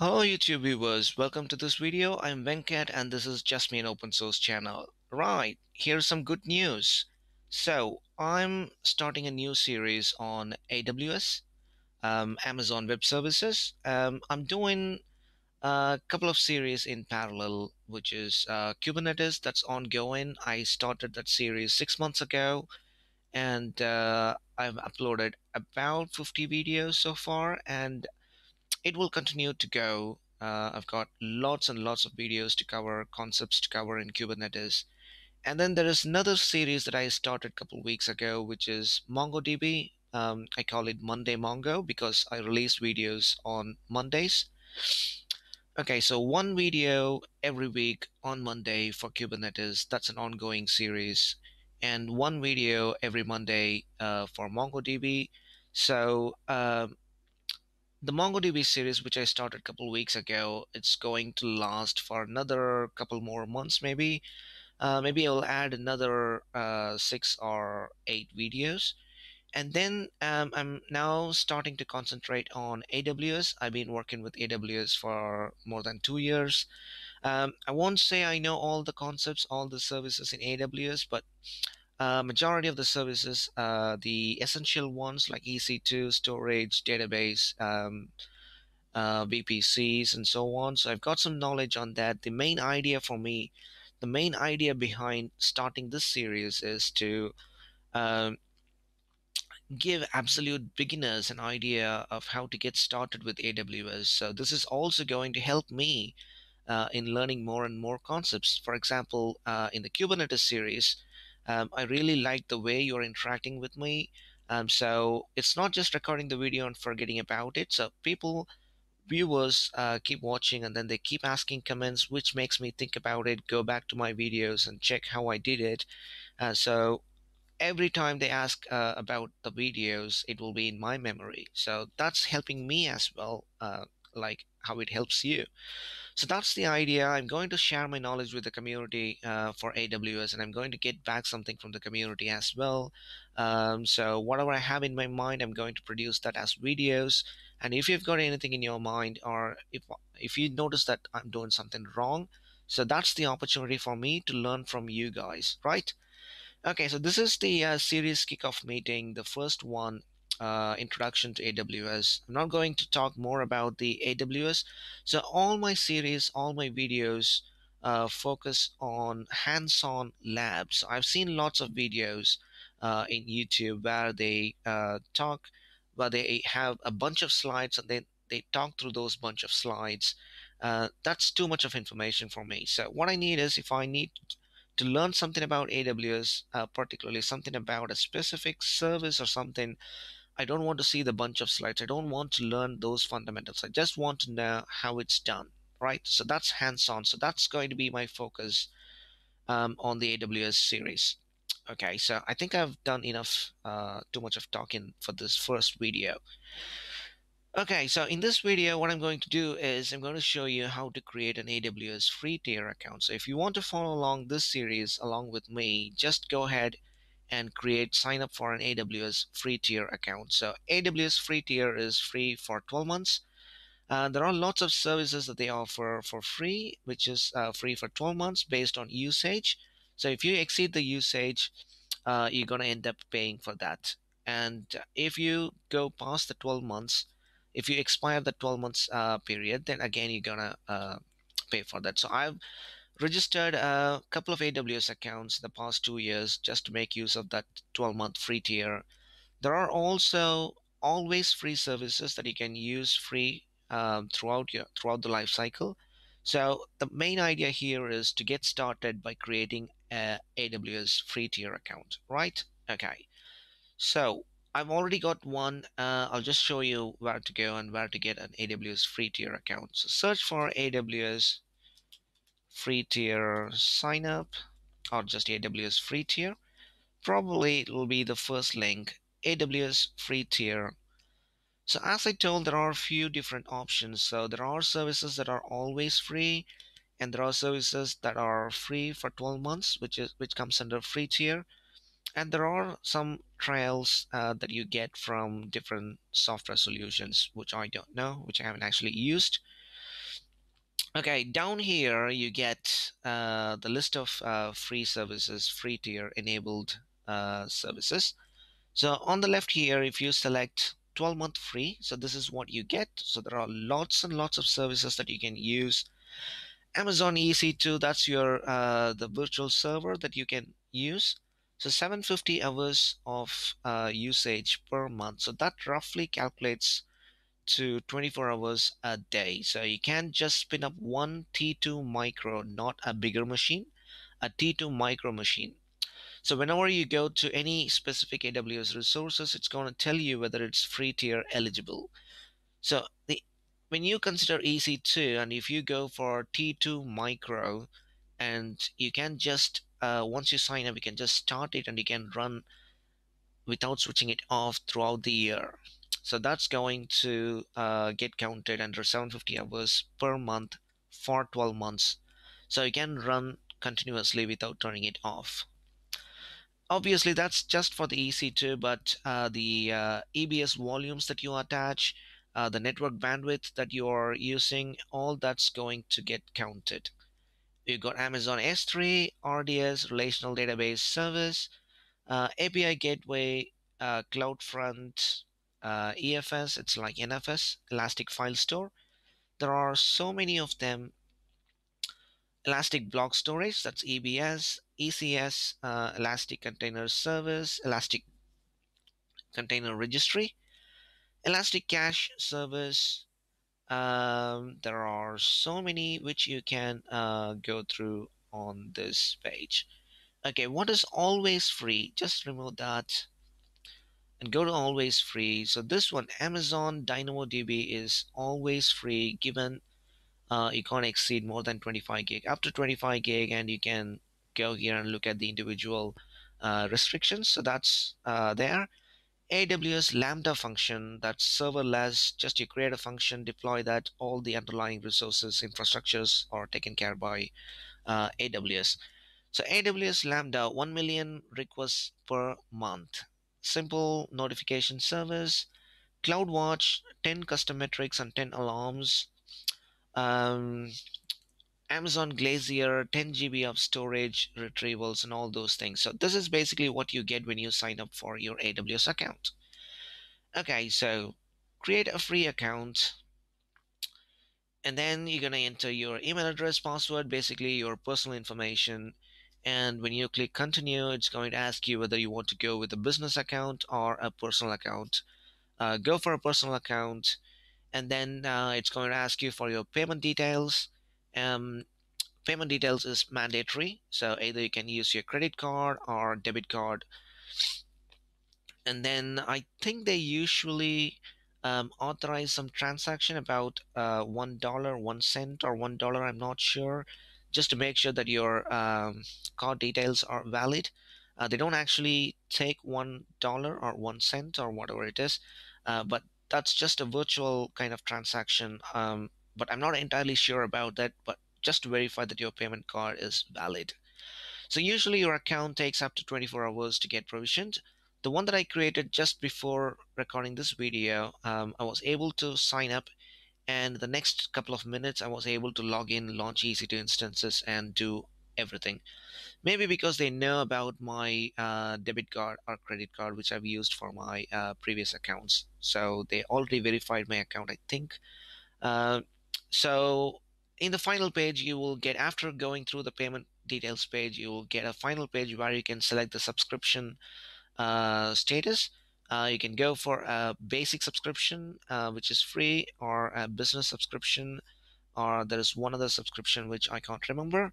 Hello YouTube viewers, welcome to this video. I'm Venkat and this is Just Me an Open Source channel. Right, here's some good news. So I'm starting a new series on AWS, um, Amazon Web Services. Um, I'm doing a couple of series in parallel, which is uh, Kubernetes that's ongoing. I started that series six months ago and uh, I've uploaded about 50 videos so far and it will continue to go. Uh, I've got lots and lots of videos to cover, concepts to cover in Kubernetes. And then there is another series that I started a couple weeks ago, which is MongoDB. Um, I call it Monday Mongo because I release videos on Mondays. Okay, so one video every week on Monday for Kubernetes. That's an ongoing series. And one video every Monday uh, for MongoDB. So um, the MongoDB series, which I started a couple weeks ago, it's going to last for another couple more months, maybe. Uh, maybe I'll add another uh, six or eight videos. And then um, I'm now starting to concentrate on AWS. I've been working with AWS for more than two years. Um, I won't say I know all the concepts, all the services in AWS, but uh, majority of the services, uh, the essential ones like EC2, storage, database, um, uh, VPCs, and so on. So I've got some knowledge on that. The main idea for me, the main idea behind starting this series is to um, give absolute beginners an idea of how to get started with AWS. So this is also going to help me uh, in learning more and more concepts. For example, uh, in the Kubernetes series, um, I really like the way you're interacting with me. Um, so it's not just recording the video and forgetting about it. So people, viewers, uh, keep watching and then they keep asking comments, which makes me think about it, go back to my videos and check how I did it. Uh, so every time they ask uh, about the videos, it will be in my memory. So that's helping me as well, uh, like how it helps you. So that's the idea. I'm going to share my knowledge with the community uh, for AWS, and I'm going to get back something from the community as well. Um, so whatever I have in my mind, I'm going to produce that as videos. And if you've got anything in your mind, or if if you notice that I'm doing something wrong, so that's the opportunity for me to learn from you guys, right? Okay, so this is the uh, series kickoff meeting, the first one uh, introduction to AWS. I'm not going to talk more about the AWS. So all my series, all my videos uh, focus on hands-on labs. I've seen lots of videos uh, in YouTube where they uh, talk, where they have a bunch of slides and they they talk through those bunch of slides. Uh, that's too much of information for me. So what I need is if I need to learn something about AWS, uh, particularly something about a specific service or something, I don't want to see the bunch of slides. I don't want to learn those fundamentals. I just want to know how it's done, right? So that's hands-on. So that's going to be my focus um, on the AWS series. Okay, so I think I've done enough, uh, too much of talking for this first video. Okay, so in this video, what I'm going to do is I'm going to show you how to create an AWS free tier account. So if you want to follow along this series along with me, just go ahead and create sign up for an AWS free tier account. So AWS free tier is free for 12 months. Uh, there are lots of services that they offer for free, which is uh, free for 12 months based on usage. So if you exceed the usage, uh, you're going to end up paying for that. And if you go past the 12 months, if you expire the 12 months uh, period, then again, you're going to uh, pay for that. So I've registered a couple of AWS accounts in the past two years just to make use of that 12 month free tier. There are also always free services that you can use free um, throughout your throughout the life cycle. So the main idea here is to get started by creating a AWS free tier account, right? Okay. So I've already got one. Uh, I'll just show you where to go and where to get an AWS free tier account. So search for AWS free tier sign up or just AWS free tier. Probably it will be the first link, AWS free tier. So as I told, there are a few different options. So there are services that are always free and there are services that are free for 12 months, which is which comes under free tier. And there are some trials uh, that you get from different software solutions, which I don't know, which I haven't actually used. Okay, down here you get uh, the list of uh, free services, free tier enabled uh, services. So on the left here, if you select 12 month free, so this is what you get. So there are lots and lots of services that you can use. Amazon EC2, that's your uh, the virtual server that you can use. So 750 hours of uh, usage per month. So that roughly calculates to 24 hours a day. So you can't just spin up one T2 micro, not a bigger machine, a T2 micro machine. So whenever you go to any specific AWS resources, it's going to tell you whether it's free tier eligible. So the when you consider EC2 and if you go for T2 micro and you can just uh, once you sign up you can just start it and you can run without switching it off throughout the year so that's going to uh, get counted under 750 hours per month for 12 months. So you can run continuously without turning it off. Obviously that's just for the ec2 but uh, the uh, ebs volumes that you attach uh, the network bandwidth that you are using all that's going to get counted. You've got amazon s3 rds relational database service uh, api gateway uh, cloudfront uh, efs it's like nfs elastic file store. There are so many of them. Elastic block storage that's ebs ecs uh, elastic container service elastic container registry elastic cache service. Um, there are so many which you can uh, go through on this page. Okay what is always free? Just remove that and go to always free. So this one amazon dynamodb is always free given uh, you can't exceed more than 25 gig up to 25 gig and you can go here and look at the individual uh, restrictions. So that's uh, there. Aws lambda function that's serverless just you create a function deploy that all the underlying resources infrastructures are taken care by uh, aws so aws lambda 1 million requests per month simple notification service CloudWatch, 10 custom metrics and 10 alarms, um, Amazon Glacier, 10 GB of storage retrievals, and all those things. So, this is basically what you get when you sign up for your AWS account. Okay, so create a free account, and then you're going to enter your email address, password, basically your personal information. And when you click continue, it's going to ask you whether you want to go with a business account or a personal account. Uh, go for a personal account and then uh, it's going to ask you for your payment details. Um, payment details is mandatory, so either you can use your credit card or debit card. And then I think they usually um, authorize some transaction about uh, one dollar, one cent, or one dollar. I'm not sure, just to make sure that your um, card details are valid. Uh, they don't actually take one dollar or one cent or whatever it is, uh, but that's just a virtual kind of transaction. Um, but I'm not entirely sure about that. But just to verify that your payment card is valid. So usually your account takes up to 24 hours to get provisioned. The one that I created just before recording this video, um, I was able to sign up and the next couple of minutes I was able to log in, launch EC2 instances and do everything. Maybe because they know about my uh, debit card or credit card, which I've used for my uh, previous accounts. So they already verified my account, I think. Uh, so in the final page, you will get, after going through the payment details page, you will get a final page where you can select the subscription uh, status. Uh, you can go for a basic subscription, uh, which is free, or a business subscription, or there is one other subscription which I can't remember.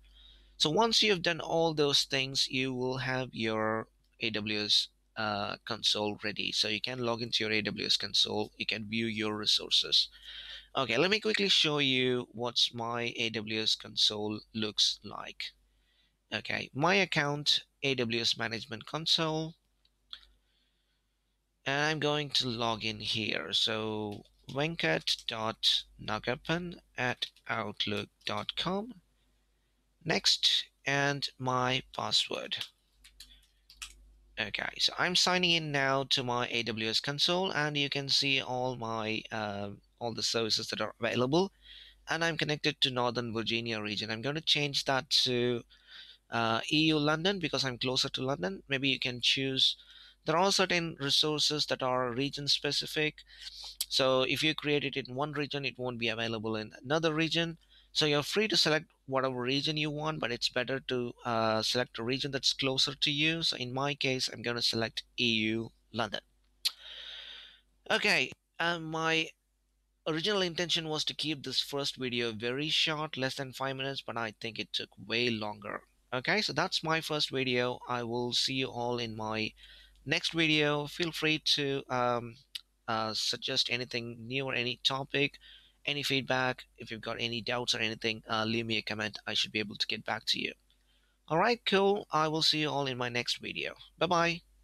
So once you've done all those things, you will have your AWS uh, console ready. So you can log into your AWS console. You can view your resources. Okay, let me quickly show you what my AWS console looks like. Okay, my account, AWS Management Console. And I'm going to log in here. So venkat.nagappan at outlook.com. Next, and my password. Okay, so I'm signing in now to my AWS console and you can see all my uh, all the services that are available. and I'm connected to Northern Virginia region. I'm going to change that to uh, EU London because I'm closer to London. Maybe you can choose. There are certain resources that are region specific. So if you create it in one region, it won't be available in another region. So you're free to select whatever region you want, but it's better to uh, select a region that's closer to you. So in my case, I'm going to select EU London. Okay, um, my original intention was to keep this first video very short, less than five minutes, but I think it took way longer. Okay, so that's my first video. I will see you all in my next video. Feel free to um, uh, suggest anything new or any topic, any feedback. If you've got any doubts or anything, uh, leave me a comment. I should be able to get back to you. All right, cool. I will see you all in my next video. Bye bye.